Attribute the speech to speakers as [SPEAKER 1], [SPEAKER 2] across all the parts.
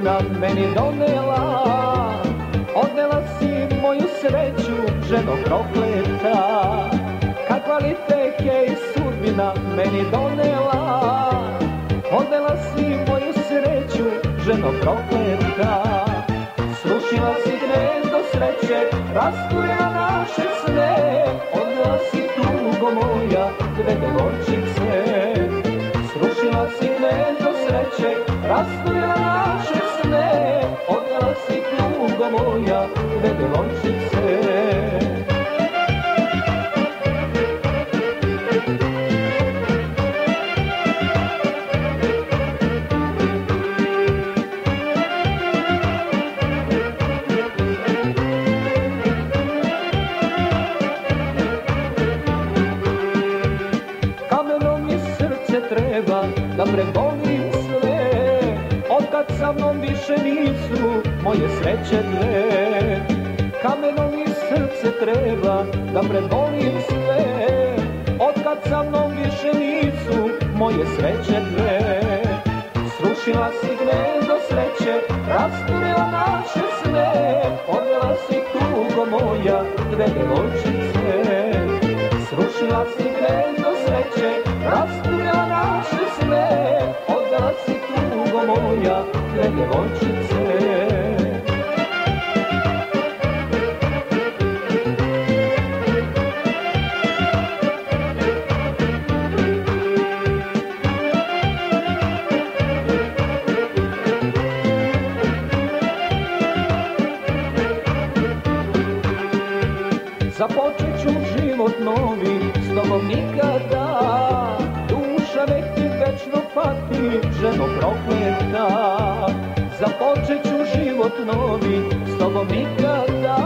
[SPEAKER 1] sudbina meni donela. Odnela si moju sreću, ženo prokleta. Kakva li tek je i sudbina meni donela? Odnela si moju sreću, ženo prokleta. Srušila si gnezdo sreće, rasturila naše sne. Odnela si tugo moja, dve devojčice Srušila si gnezdo sreće, rasturila naše Kameno mi srce treba da prebolim sve. Otkad sa mnom više nisu moje sreće dve Kameno mi srce treba da prebolim sve. Otkad sa mnom više nisu moje sreće dve. Srušila si gnezdo sreće, rasturila naše sne. Odvela si tugo moja, dve devojčice. Srušila si gnezdo sreće, rasturila naše sne. Odvela si tugo moja, dve devojčice Započet ću život novi s tobom nikada. Duša nek ti večno pati, ženo prokleta Započet ću život novi s tobom nikada.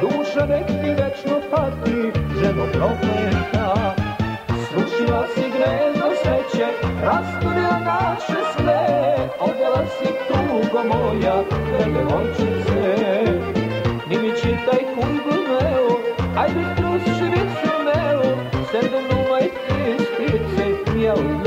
[SPEAKER 1] Duša nek ti večno pati, ženo prokleta Srušila si gnezdo sreće, rasturila naše sve. Odjela si tugo moja, dve devojčice 没有。